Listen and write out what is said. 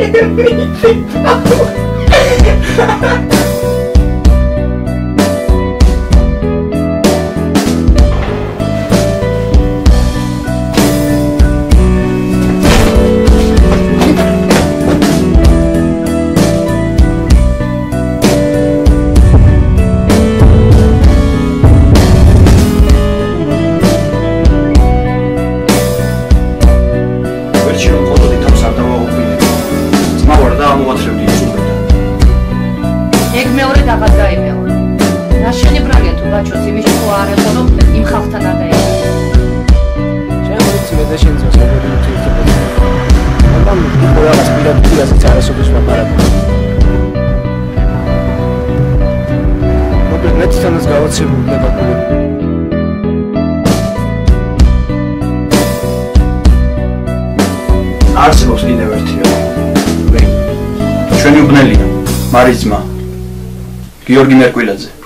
everything აღარ დაიმეორე. ნაშენი ბრალია თუ ბაჩოს იმის თუ არ ეყო რომ იმ ხალხთან არ დაიმეორე. შენ ვიცი მე და შენ ძოს როგორი უთიერთობ. მაგრამ იყო რაღაც პირადი რასაც არასოდეს ვაპარაკობ. მოკლედ მე თვითონაც გავაცილებ დაბაგული. არსებობს კიდევ ერთი რამე. ჩვენი უბნელია, მარის ძმა. გიორგი მერკვილაძე.